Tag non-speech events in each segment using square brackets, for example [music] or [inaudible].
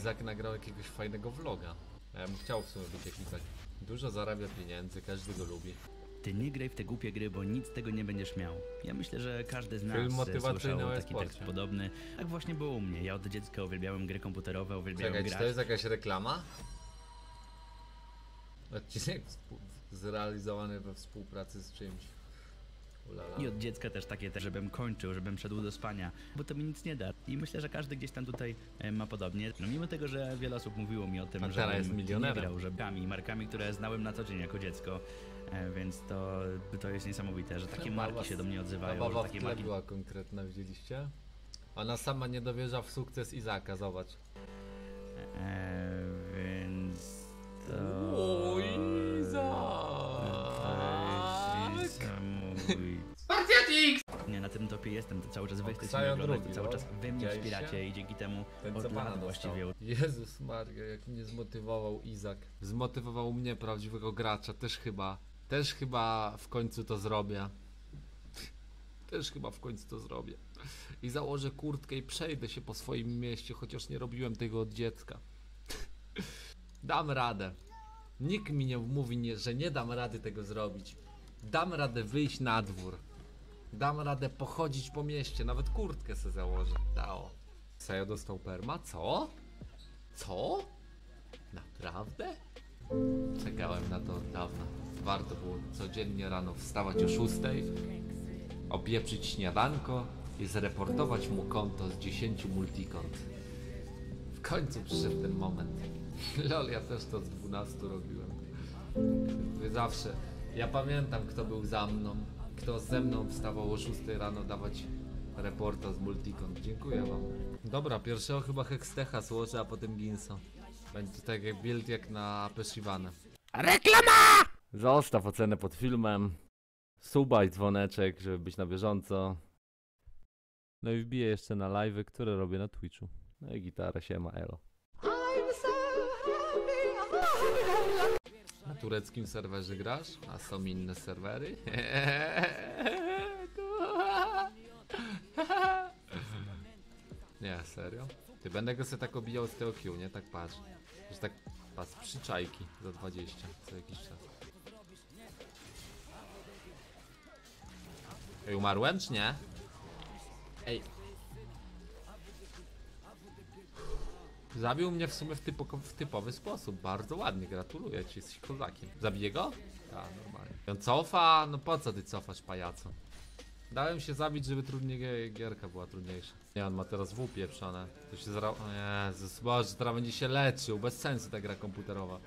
Izak nagrał jakiegoś fajnego vloga. Ja bym chciał w sumie być jak Izak. Dużo zarabia pieniędzy, każdy go lubi. Ty nie graj w te głupie gry, bo nic z tego nie będziesz miał. Ja myślę, że każdy z nas e, słyszał o taki tekst podobny. Tak właśnie było u mnie. Ja od dziecka uwielbiałem gry komputerowe, uwielbiałem Czekaj, czy grać. to jest jakaś reklama? Odcinek zrealizowany we współpracy z czymś. Ulala. I od dziecka też takie, te, żebym kończył, żebym szedł do spania, bo to mi nic nie da. I myślę, że każdy gdzieś tam tutaj e, ma podobnie. No mimo tego, że wiele osób mówiło mi o tym, A że jest nie milionerem. grał, że markami, które znałem na co dzień jako dziecko. E, więc to, to jest niesamowite, że takie marki się do mnie odzywają, baba w takie tle marki była konkretna, widzieliście? Ona sama nie dowierza w sukces Izaka, zobacz. E, więc to... niesamowite. Nie, na tym topie jestem, to cały czas wy chcecie mnie oglądać, to cały no. czas wy mnie wspieracie i dzięki temu Ten co od pana lat dostał. właściwie Jezus Maria, jak mnie zmotywował Izak. Zmotywował mnie, prawdziwego gracza, też chyba. Też chyba w końcu to zrobię. Też chyba w końcu to zrobię. I założę kurtkę i przejdę się po swoim mieście, chociaż nie robiłem tego od dziecka. [laughs] Dam radę. Nikt mi nie mówi, nie, że nie dam rady tego zrobić. Dam radę wyjść na dwór. Dam radę pochodzić po mieście, nawet kurtkę se założę. Dało. Sajo dostał perma? Co? Co? Naprawdę? Czekałem na to od dawna. Warto było codziennie rano wstawać o 6, obieprzyć śniadanko i zreportować mu konto z 10 multikont. W końcu przyszedł ten moment. [laughs] Lol, ja też to z 12 robiłem. Wy zawsze. Ja pamiętam, kto był za mną, kto ze mną wstawał o 6 rano dawać reporta z multikont. Dziękuję wam. Dobra, pierwszego chyba Hextecha złożę, a potem Ginsa. Będzie tak jak build jak na Peshivanę. Reklama! Zostaw ocenę pod filmem. Suba i dzwoneczek, żeby być na bieżąco. No i wbiję jeszcze na live'y, które robię na Twitchu. No i gitarę siema elo. Na tureckim serwerze grasz? A są inne serwery? Nie, serio? Ty będę go sobie tak obijał z tego Q, nie? Tak patrz. Że tak patrz, przyczajki za 20 co jakiś czas. Ej, umarłem czy nie? Ej. Zabił mnie w sumie w, typo, w typowy sposób. Bardzo ładnie, gratuluję ci, jesteś kozakiem. Zabiję go? Tak, normalnie. On cofa? No po co ty cofasz, pajaco? Dałem się zabić, żeby trudniej gie- gierka była trudniejsza. Nie, on ma teraz W pieprzone. To się zra... O Jezus, Boże, teraz będzie się leczył. Bez sensu ta gra komputerowa.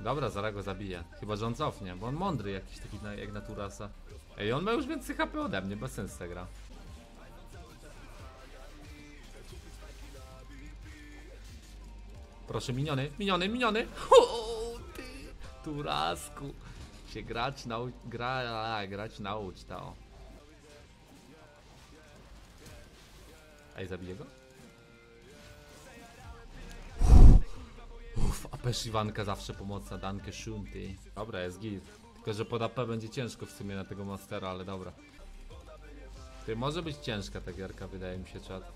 Dobra, zaraz go zabiję. Chyba, że on cofnie, bo on mądry jakiś taki jak naturasa. Ej, on ma już więcej HP ode mnie, bez sensu ta gra. Proszę, miniony, miniony, miniony! O, ty, turasku! Się grać naucz, gra, grać naucz, to. Ej, zabiję go? Uff, AP Shivanka zawsze pomocna, danke schön. Dobra, jest git. Tylko, że pod AP będzie ciężko w sumie na tego Mastera, ale dobra. Ty, może być ciężka ta gierka, wydaje mi się, czat. [laughs]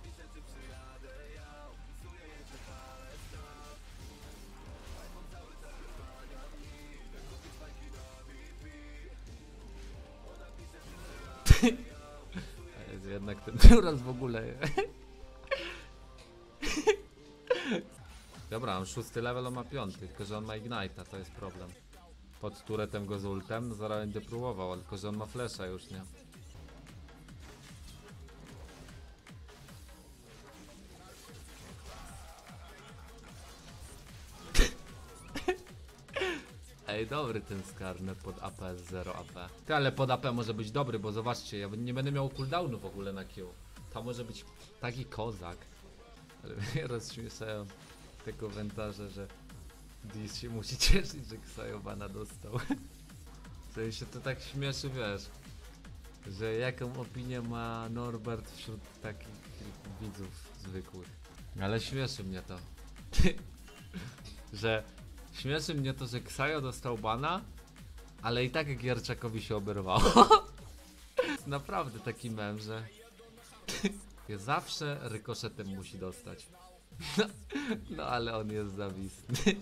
A Jest jednak ten Duras w ogóle. [laughs] Dobra, on szósty level, on ma piąty, tylko że on ma Ignite'a, to jest problem. Pod turetem go z ultem, no zaraz będę próbował, tylko że on ma flesza już, nie? [laughs] Ej, dobry ten skarnet pod AP z 0 AP. Ty, ale pod AP może być dobry, bo zobaczcie, ja nie będę miał cooldownu w ogóle na Q. To może być taki kozak. Ale mnie [laughs] rozśmieszają te komentarze, że Dis się musi [laughs] cieszyć, że Ksajobana dostał. W sensie to tak śmieszy, wiesz, że jaką opinię ma Norbert wśród takich widzów zwykłych. Ale śmieszy mnie to. [laughs] że śmieszy mnie to, że Ksajo dostał bana, ale i tak Gierczakowi się oberwało. [laughs] naprawdę taki mem, że zawsze rykoszetem musi dostać. No, no ale on jest zawistny.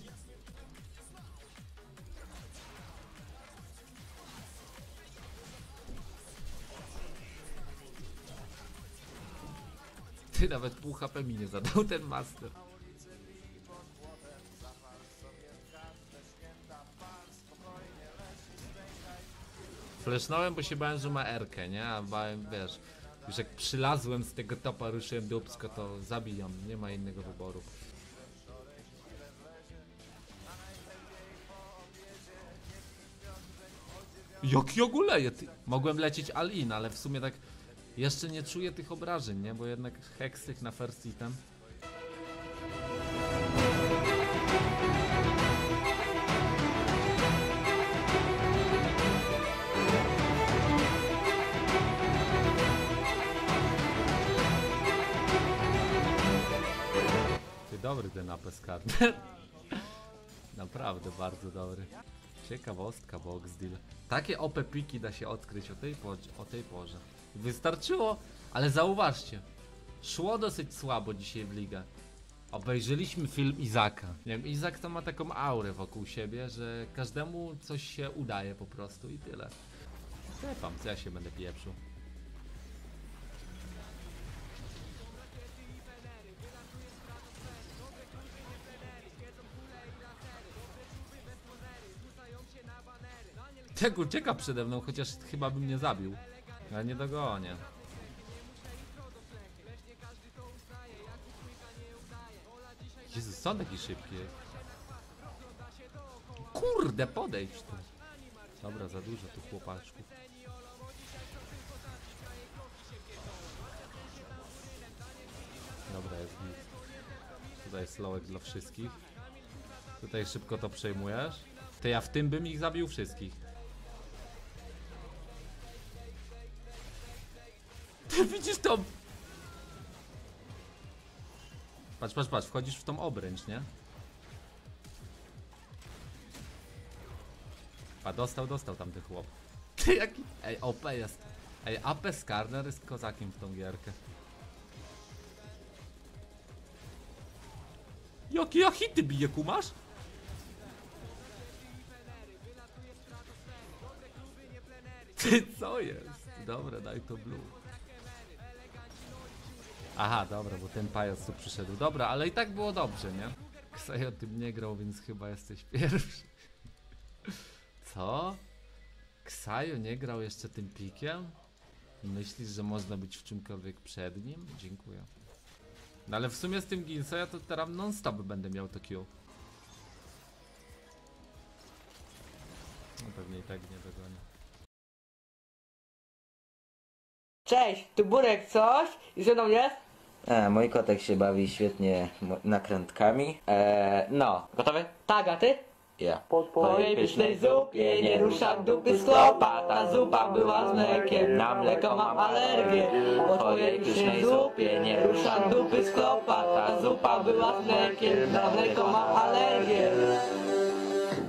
Ty nawet pół HP mi nie zadał ten master. Flesznąłem, bo się bałem, że ma Erkę, nie? A bałem, wiesz, już jak przylazłem z tego topa, ruszyłem dupsko, to zabijam, nie ma innego wyboru. Jaki oguleje, ty? Mogłem lecieć all-in, ale w sumie tak jeszcze nie czuję tych obrażeń, nie? Bo jednak hekstyk na first item. Ty dobry ten apes karner. [laughs] Naprawdę bardzo dobry. Ciekawostka box deal. Takie OP piki da się odkryć o tej, porze, o tej porze. Wystarczyło, ale zauważcie. Szło dosyć słabo dzisiaj w ligę. Obejrzeliśmy film Izaka. Nie wiem, Izak to ma taką aurę wokół siebie, że każdemu coś się udaje po prostu i tyle. Stefan, co ja się będę pieprzył. Jak ucieka przede mną, chociaż chyba bym nie zabił. Ale nie dogonię. Jezus, on taki szybki? Kurde, podejdź tu. Dobra, za dużo tu chłopaczków. Dobra, jest git. Tutaj jest slowek dla wszystkich. Tutaj szybko to przejmujesz. To ja w tym bym ich zabił wszystkich. Widzisz to? Patrz, patrz, patrz, wchodzisz w tą obręcz, nie? A dostał, dostał tamty chłop. [laughs] Ty jaki... Ej, OP jest. Ej, AP Skarner jest kozakiem w tą gierkę. Jakie ja hity bije, kumasz? Ty co jest? Dobra, daj to blue. Aha, dobra, bo ten pajac tu przyszedł. Dobra, ale i tak było dobrze, nie? Ksaj o tym nie grał, więc chyba jesteś [laughs] pierwszy. Co? Ksajo nie grał jeszcze tym pikiem? Myślisz, że można być w czymkolwiek przed nim? Dziękuję. No ale w sumie z tym Ginso ja to teraz non-stop będę miał to Q. No pewnie i tak nie dogonię. Cześć, tu Burek coś? I ze mną jest? E, mój kotek się bawi świetnie mo- nakrętkami. E, no, gotowy? Tak, a ty? Ja. Po twojej pysznej zupie nie ruszam dupy z klopa Ta zupa była z mlekiem, na mleko mam alergię Po twojej pysznej zupie nie ruszam dupy z klopa Ta zupa była z mlekiem, na mleko mam alergię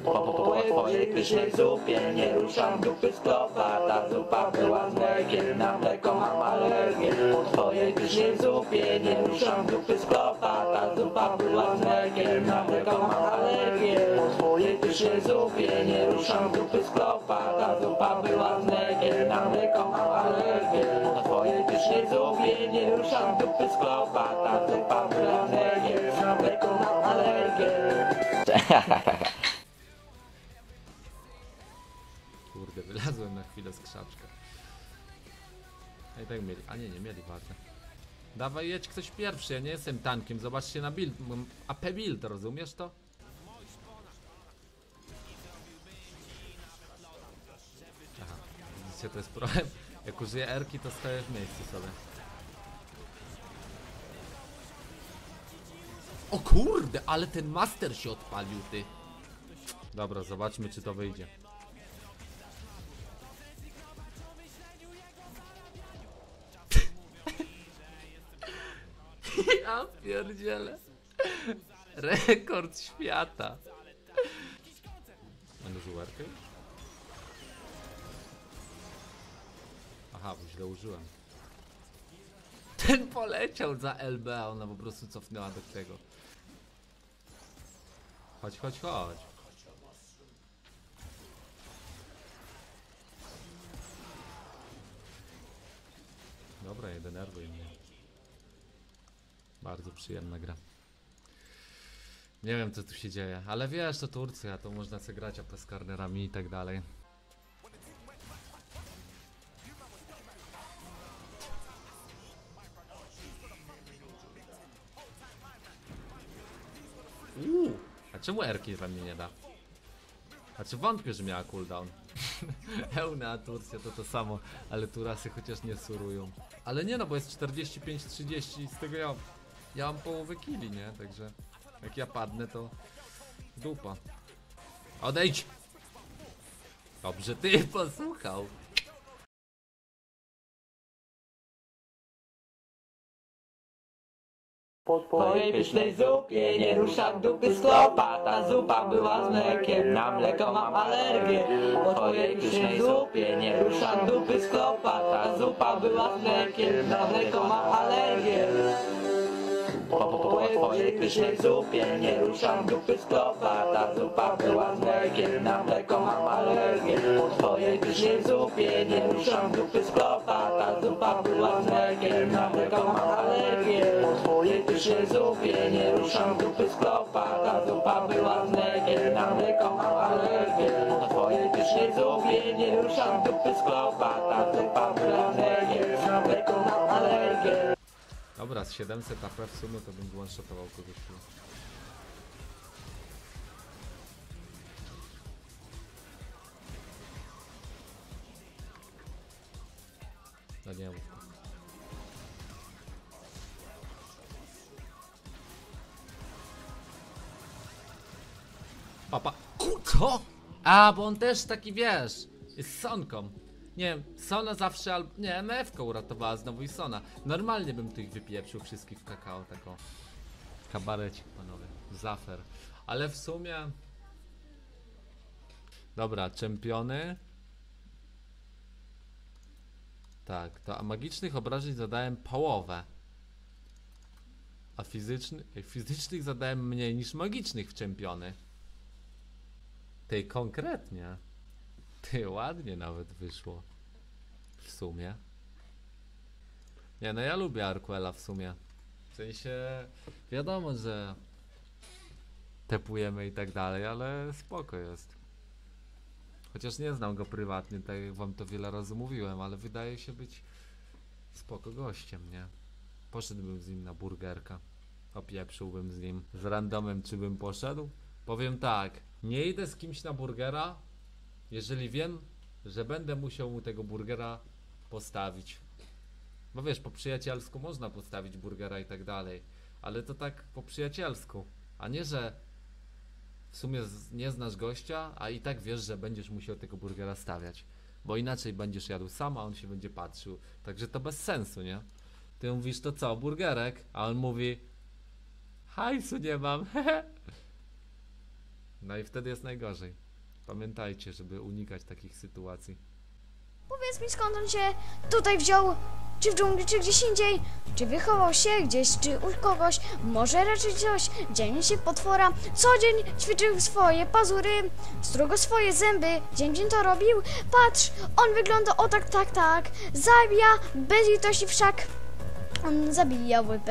po, po, po twojej pysznej zupie nie ruszam dupy z klopa Ta zupa była z mlekiem, na mleko mam alergię. Po twojej pysznej zupie nie ruszam dupy z klopa Ta zupa była z mlekiem, na mleko mam alergię. Po twojej pysznej zupie nie ruszam dupy z klopa Ta zupa była z mlekiem, na mleko mam alergię. Po twojej pysznej zupie nie ruszam dupy z klopa Ta zupa była z mlekiem, na mleko mam alergię. Kurde, [laughs] wylazłem na chwilę z krzaczka. A i tak mieli. A nie, nie mieli wartę. Dawaj, jedź ktoś pierwszy, ja nie jestem tankiem. Zobaczcie na build. AP build, rozumiesz to? Aha, widzicie, to jest problem. [laughs] Jak użyję Erki, to stoję w miejscu sobie. O kurde, ale ten master się odpalił, ty. Dobra, zobaczmy, czy to wyjdzie. Ja pierdzielę. Rekord świata. Mam żułerkę już? Aha, Aha, bo źle użyłem. Ten poleciał za LB, a ona po prostu cofnęła do tego. Chodź, chodź, chodź. Dobra, nie denerwuj mnie. Bardzo przyjemna gra. Nie wiem co tu się dzieje, ale wiesz, to Turcja, to można sobie grać AP z karnerami i tak dalej. Uuu, a czemu Erki we mnie nie da? Znaczy wątpię, że miała cooldown. [laughs] Euna, Turcja to to samo, ale Turasy chociaż nie surują. Ale nie no, bo jest 45-30 i z tego ja, ja mam połowę killi, nie? Także jak ja padnę to dupa. Odejdź! Dobrze, ty [laughs] posłuchał. Po twojej pysznej zupie nie ruszam dupy z klopa Ta zupa była z mlekiem, na mleko mam alergię Po twojej pysznej zupie nie ruszam dupy z klopa Ta zupa była z mlekiem, na mleko mam alergię po, po, pysznej zupie nie ruszam dupy z klopa Ta zupa była z mlekiem, na mleko mam alergię Po twojej pysznej zupie nie ruszam dupy z klopa Ta zupa była z mlekiem, na mleko mam alergię Po twojej pysznej zupie nie ruszam dupy z klopa Ta zupa była z mlekiem, na mleko mam alergię Po twojej pysznej zupie nie ruszam dupy Ta zupa była z mlekiem, na mleko mam alergię Dobra, z 700 AP w sumie to bym one-shotował kogoś tu. No nie mów. Papa. Ku- Co? A, bo on też taki wiesz. Jest sonką. Nie wiem, Sona zawsze albo. Nie, MF-ka uratowała znowu i Sona. Normalnie bym tych wypieprzył wszystkich w kakao, taką. Kabarecik, panowie. Zafer. Ale w sumie. Dobra, czempiony. Tak, to magicznych obrażeń zadałem połowę. A fizyczny, fizycznych zadałem mniej niż magicznych w czempiony. Tej konkretnie. Ty, ładnie nawet wyszło. W sumie. Nie, no ja lubię Arquela w sumie. W sensie, wiadomo, że tepujemy i tak dalej, ale spoko jest. Chociaż nie znam go prywatnie, tak jak wam to wiele razy mówiłem, ale wydaje się być spoko gościem, nie? Poszedłbym z nim na burgerka. Opieprzyłbym z nim. Z randomem czy bym poszedł? Powiem tak, nie idę z kimś na burgera, jeżeli wiem, że będę musiał mu tego burgera postawić. Bo wiesz, po przyjacielsku można postawić burgera i tak dalej, ale to tak po przyjacielsku, a nie, że w sumie nie znasz gościa, a i tak wiesz, że będziesz musiał tego burgera stawiać. Bo inaczej będziesz jadł sam, a on się będzie patrzył. Także to bez sensu, nie? Ty mówisz, to co, burgerek? A on mówi, hajsu nie mam, [laughs] No i wtedy jest najgorzej. Pamiętajcie, żeby unikać takich sytuacji. Powiedz mi skąd on się tutaj wziął? Czy w dżungli, czy gdzieś indziej? Czy wychował się gdzieś, czy u kogoś? Może raczej coś? Dzień się potwora. Co dzień ćwiczył swoje pazury, strugo swoje zęby. Dzień dzień to robił. Patrz, on wygląda o tak, tak, tak. Zabija bez litości wszak. On zabijał bez